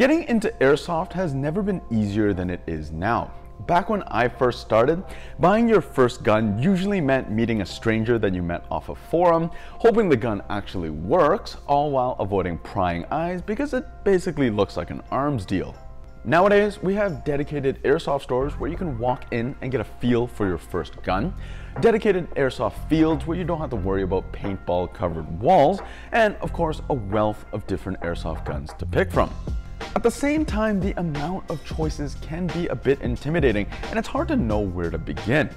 Getting into airsoft has never been easier than it is now. Back when I first started, buying your first gun usually meant meeting a stranger that you met off a forum, hoping the gun actually works, all while avoiding prying eyes because it basically looks like an arms deal. Nowadays, we have dedicated airsoft stores where you can walk in and get a feel for your first gun, dedicated airsoft fields where you don't have to worry about paintball covered walls, and of course, a wealth of different airsoft guns to pick from. At the same time, the amount of choices can be a bit intimidating and it's hard to know where to begin.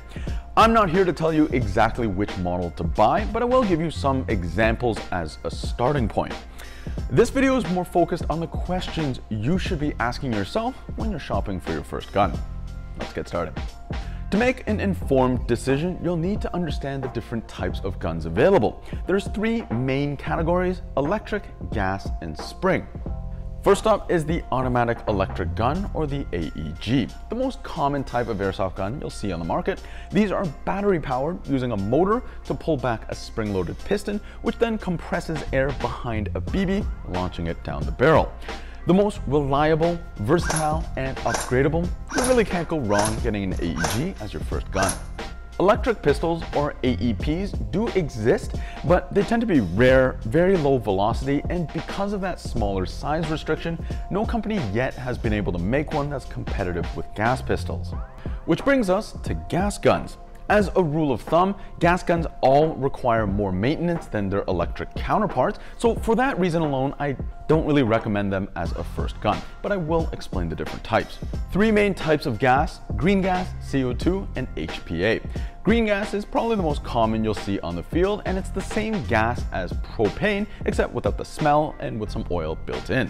I'm not here to tell you exactly which model to buy, but I will give you some examples as a starting point. This video is more focused on the questions you should be asking yourself when you're shopping for your first gun. Let's get started. To make an informed decision, you'll need to understand the different types of guns available. There's three main categories, electric, gas, and spring. First up is the automatic electric gun or the AEG, the most common type of airsoft gun you'll see on the market. These are battery powered using a motor to pull back a spring loaded piston which then compresses air behind a BB, launching it down the barrel. The most reliable, versatile, and upgradable, you really can't go wrong getting an AEG as your first gun. Electric pistols, or AEPs, do exist, but they tend to be rare, very low velocity, and because of that smaller size restriction, no company yet has been able to make one that's competitive with gas pistols. Which brings us to gas guns. As a rule of thumb, gas guns all require more maintenance than their electric counterparts, so for that reason alone, I don't really recommend them as a first gun, but I will explain the different types. Three main types of gas, green gas, CO2, and HPA. Green gas is probably the most common you'll see on the field, and it's the same gas as propane, except without the smell and with some oil built in.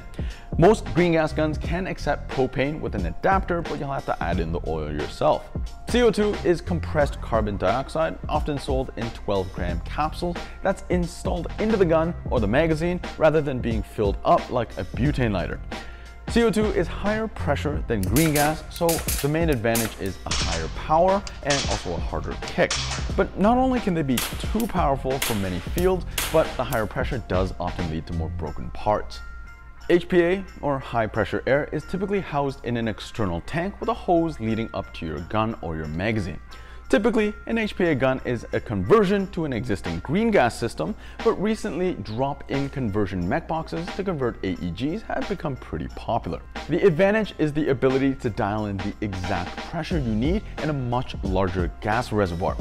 Most green gas guns can accept propane with an adapter, but you'll have to add in the oil yourself. CO2 is compressed carbon dioxide, often sold in 12 gram capsules that's installed into the gun or the magazine rather than being filled up like a butane lighter. CO2 is higher pressure than green gas, so the main advantage is a higher power and also a harder kick. But not only can they be too powerful for many fields, but the higher pressure does often lead to more broken parts. HPA, or high pressure air, is typically housed in an external tank with a hose leading up to your gun or your magazine. Typically, an HPA gun is a conversion to an existing green gas system, but recently drop-in conversion mech boxes to convert AEGs have become pretty popular. The advantage is the ability to dial in the exact pressure you need in a much larger gas reservoir.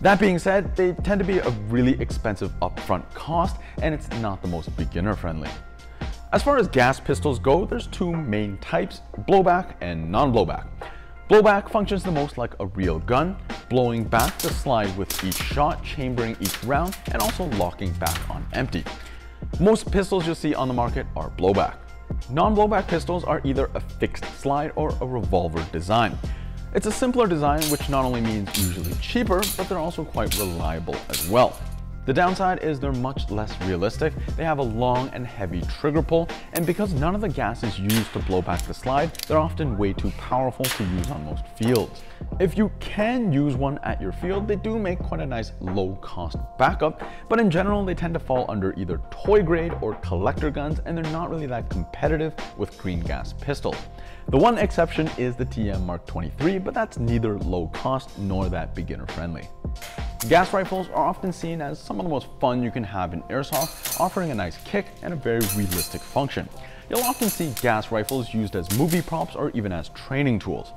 That being said, they tend to be a really expensive upfront cost and it's not the most beginner friendly. As far as gas pistols go, there's two main types, blowback and non-blowback. Blowback functions the most like a real gun, blowing back the slide with each shot, chambering each round, and also locking back on empty. Most pistols you'll see on the market are blowback. Non-blowback pistols are either a fixed slide or a revolver design. It's a simpler design which not only means usually cheaper, but they're also quite reliable as well. The downside is they're much less realistic, they have a long and heavy trigger pull, and because none of the gas is used to blow back the slide, they're often way too powerful to use on most fields. If you can use one at your field, they do make quite a nice low cost backup, but in general they tend to fall under either toy grade or collector guns and they're not really that competitive with green gas pistols. The one exception is the TM Mark 23, but that's neither low cost nor that beginner friendly. Gas rifles are often seen as some of the most fun you can have in airsoft, offering a nice kick and a very realistic function. You'll often see gas rifles used as movie props or even as training tools.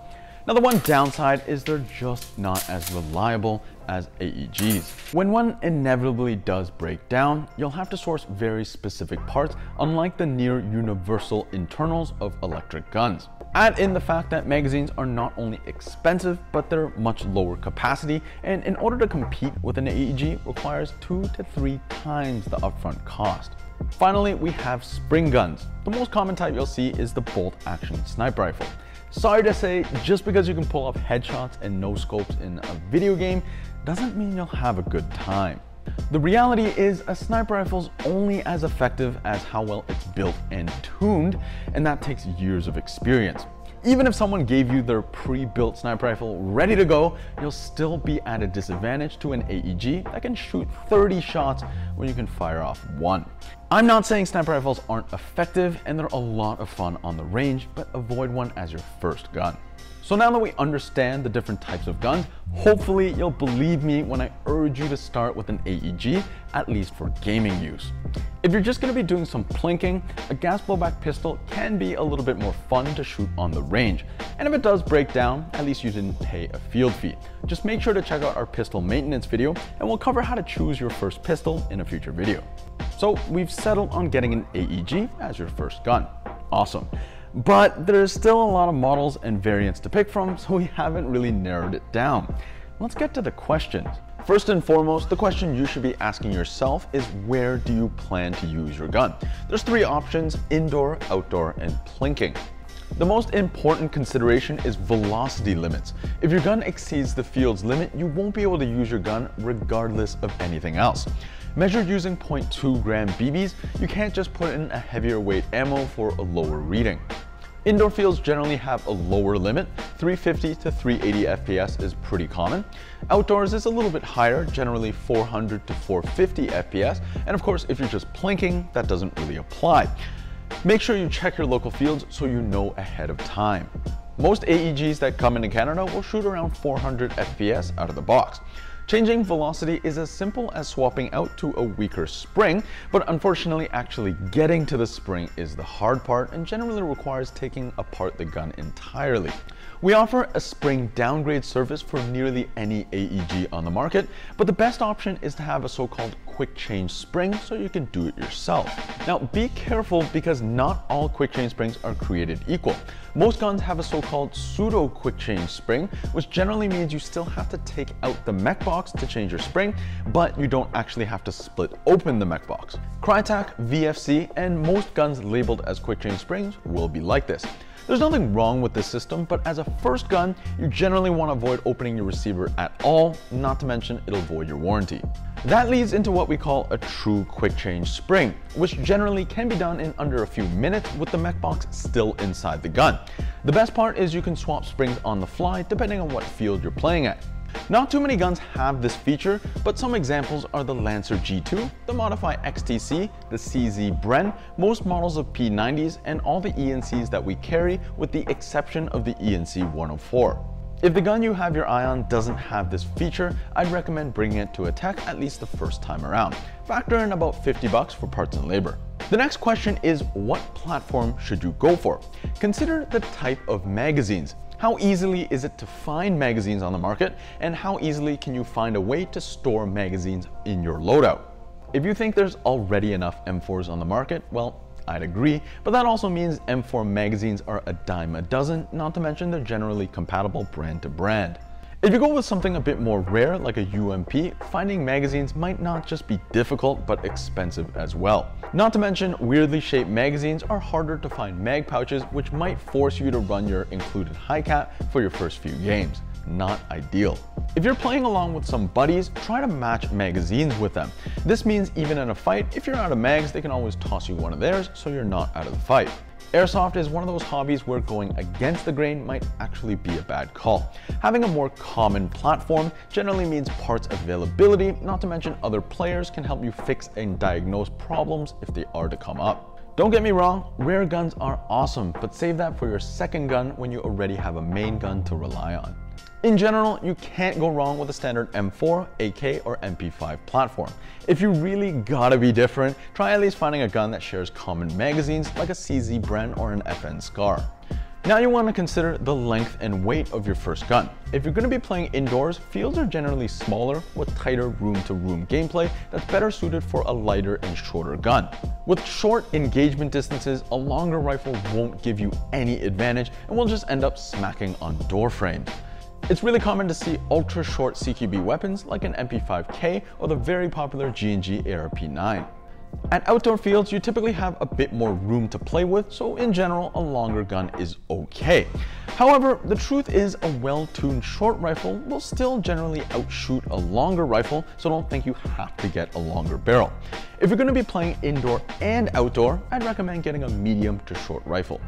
Now the one downside is they're just not as reliable as AEGs. When one inevitably does break down, you'll have to source very specific parts unlike the near universal internals of electric guns. Add in the fact that magazines are not only expensive, but they're much lower capacity, and in order to compete with an AEG requires two to three times the upfront cost. Finally, we have spring guns. The most common type you'll see is the bolt action sniper rifle. Sorry to say, just because you can pull off headshots and no scopes in a video game doesn't mean you'll have a good time. The reality is a sniper rifle's only as effective as how well it's built and tuned, and that takes years of experience. Even if someone gave you their pre-built sniper rifle ready to go, you'll still be at a disadvantage to an AEG that can shoot 30 shots when you can fire off one. I'm not saying sniper rifles aren't effective and they're a lot of fun on the range, but avoid one as your first gun. So now that we understand the different types of guns, hopefully you'll believe me when I urge you to start with an AEG, at least for gaming use. If you're just going to be doing some plinking, a gas blowback pistol can be a little bit more fun to shoot on the range. And if it does break down, at least you didn't pay a field fee. Just make sure to check out our pistol maintenance video and we'll cover how to choose your first pistol in a future video. So we've settled on getting an AEG as your first gun. Awesome. But there's still a lot of models and variants to pick from, so we haven't really narrowed it down. Let's get to the questions. First and foremost, the question you should be asking yourself is where do you plan to use your gun? There's three options, indoor, outdoor, and plinking. The most important consideration is velocity limits. If your gun exceeds the field's limit, you won't be able to use your gun regardless of anything else. Measured using 0.2 gram BBs, you can't just put in a heavier weight ammo for a lower reading. Indoor fields generally have a lower limit, 350 to 380 FPS is pretty common. Outdoors is a little bit higher, generally 400 to 450 FPS, and of course if you're just plinking, that doesn't really apply. Make sure you check your local fields so you know ahead of time. Most AEGs that come into Canada will shoot around 400 FPS out of the box. Changing velocity is as simple as swapping out to a weaker spring, but unfortunately actually getting to the spring is the hard part and generally requires taking apart the gun entirely. We offer a spring downgrade service for nearly any AEG on the market, but the best option is to have a so-called quick change spring so you can do it yourself. Now be careful because not all quick change springs are created equal. Most guns have a so-called pseudo quick change spring, which generally means you still have to take out the mech box to change your spring, but you don't actually have to split open the mech box. Krytac, VFC, and most guns labeled as quick change springs will be like this. There's nothing wrong with this system, but as a first gun, you generally want to avoid opening your receiver at all, not to mention it'll void your warranty. That leads into what we call a true quick change spring, which generally can be done in under a few minutes with the mech box still inside the gun. The best part is you can swap springs on the fly depending on what field you're playing at. Not too many guns have this feature, but some examples are the Lancer G2, the Modify XTC, the CZ Bren, most models of P90s, and all the ENCs that we carry with the exception of the ENC 104. If the gun you have your eye on doesn't have this feature, I'd recommend bringing it to a tech at least the first time around. Factor in about 50 bucks for parts and labor. The next question is what platform should you go for? Consider the type of magazines. How easily is it to find magazines on the market and how easily can you find a way to store magazines in your loadout? If you think there's already enough M4s on the market, well, I'd agree, but that also means M4 magazines are a dime a dozen, not to mention they're generally compatible brand to brand. If you go with something a bit more rare like a UMP, finding magazines might not just be difficult but expensive as well. Not to mention, weirdly shaped magazines are harder to find mag pouches which might force you to run your included high cap for your first few games. Not ideal. If you're playing along with some buddies, try to match magazines with them. This means even in a fight, if you're out of mags, they can always toss you one of theirs so you're not out of the fight. Airsoft is one of those hobbies where going against the grain might actually be a bad call. Having a more common platform generally means parts availability, not to mention other players can help you fix and diagnose problems if they are to come up. Don't get me wrong, rare guns are awesome, but save that for your second gun when you already have a main gun to rely on. In general, you can't go wrong with a standard M4, AK, or MP5 platform. If you really gotta be different, try at least finding a gun that shares common magazines like a CZ Bren or an FN Scar. Now you want to consider the length and weight of your first gun. If you're going to be playing indoors, fields are generally smaller with tighter room-to-room -room gameplay that's better suited for a lighter and shorter gun. With short engagement distances, a longer rifle won't give you any advantage and will just end up smacking on door frames. It's really common to see ultra short CQB weapons like an MP5K or the very popular G&G ARP9. At outdoor fields, you typically have a bit more room to play with, so in general, a longer gun is okay. However, the truth is a well-tuned short rifle will still generally outshoot a longer rifle, so don't think you have to get a longer barrel. If you're going to be playing indoor and outdoor, I'd recommend getting a medium to short rifle.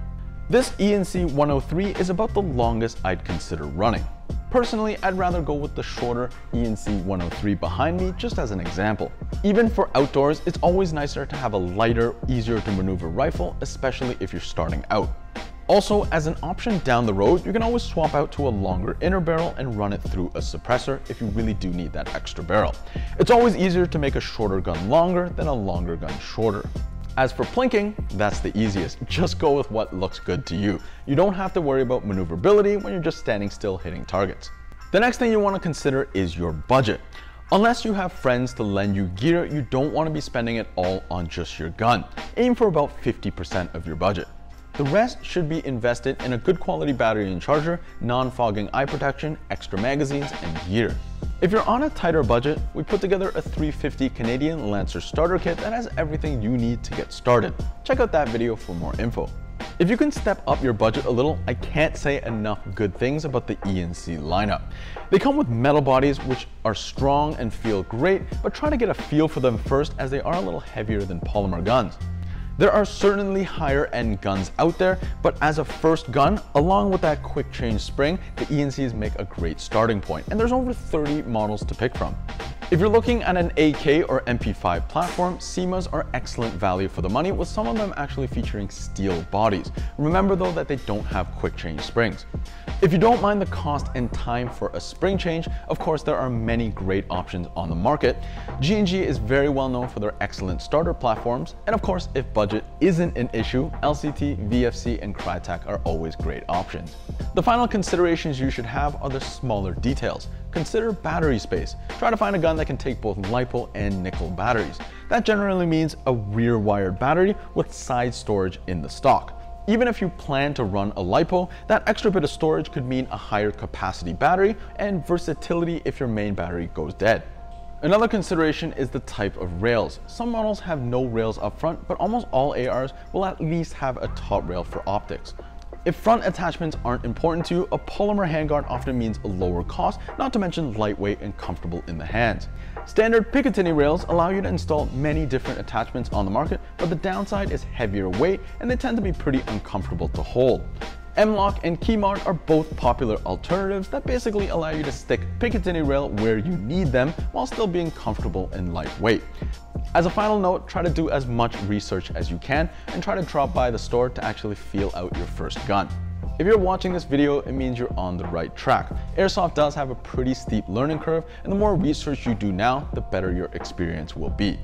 This ENC 103 is about the longest I'd consider running. Personally, I'd rather go with the shorter ENC 103 behind me just as an example. Even for outdoors, it's always nicer to have a lighter, easier to maneuver rifle, especially if you're starting out. Also, as an option down the road, you can always swap out to a longer inner barrel and run it through a suppressor if you really do need that extra barrel. It's always easier to make a shorter gun longer than a longer gun shorter. As for plinking, that's the easiest. Just go with what looks good to you. You don't have to worry about maneuverability when you're just standing still hitting targets. The next thing you want to consider is your budget. Unless you have friends to lend you gear, you don't want to be spending it all on just your gun. Aim for about 50% of your budget. The rest should be invested in a good quality battery and charger, non-fogging eye protection, extra magazines, and gear. If you're on a tighter budget, we put together a 350 Canadian Lancer starter kit that has everything you need to get started. Check out that video for more info. If you can step up your budget a little, I can't say enough good things about the ENC lineup. They come with metal bodies which are strong and feel great, but try to get a feel for them first as they are a little heavier than polymer guns. There are certainly higher end guns out there, but as a first gun, along with that quick change spring, the ENCs make a great starting point, and there's over 30 models to pick from. If you're looking at an AK or MP5 platform, CYMAs are excellent value for the money with some of them actually featuring steel bodies. Remember though that they don't have quick change springs. If you don't mind the cost and time for a spring change, of course there are many great options on the market. G&G is very well known for their excellent starter platforms, and of course if budget isn't an issue, LCT, VFC, and Krytac are always great options. The final considerations you should have are the smaller details consider battery space. Try to find a gun that can take both LiPo and nickel batteries. That generally means a rear wired battery with side storage in the stock. Even if you plan to run a LiPo, that extra bit of storage could mean a higher capacity battery and versatility if your main battery goes dead. Another consideration is the type of rails. Some models have no rails up front, but almost all ARs will at least have a top rail for optics. If front attachments aren't important to you, a polymer handguard often means a lower cost, not to mention lightweight and comfortable in the hands. Standard Picatinny rails allow you to install many different attachments on the market, but the downside is heavier weight and they tend to be pretty uncomfortable to hold. M-LOK and KeyMod are both popular alternatives that basically allow you to stick Picatinny rail where you need them while still being comfortable and lightweight. As a final note, try to do as much research as you can and try to drop by the store to actually feel out your first gun. If you're watching this video, it means you're on the right track. Airsoft does have a pretty steep learning curve, and the more research you do now, the better your experience will be.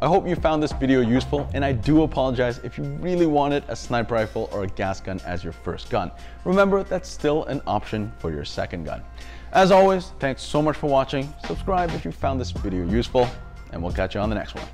I hope you found this video useful, and I do apologize if you really wanted a sniper rifle or a gas gun as your first gun. Remember, that's still an option for your second gun. As always, thanks so much for watching. Subscribe if you found this video useful and we'll catch you on the next one.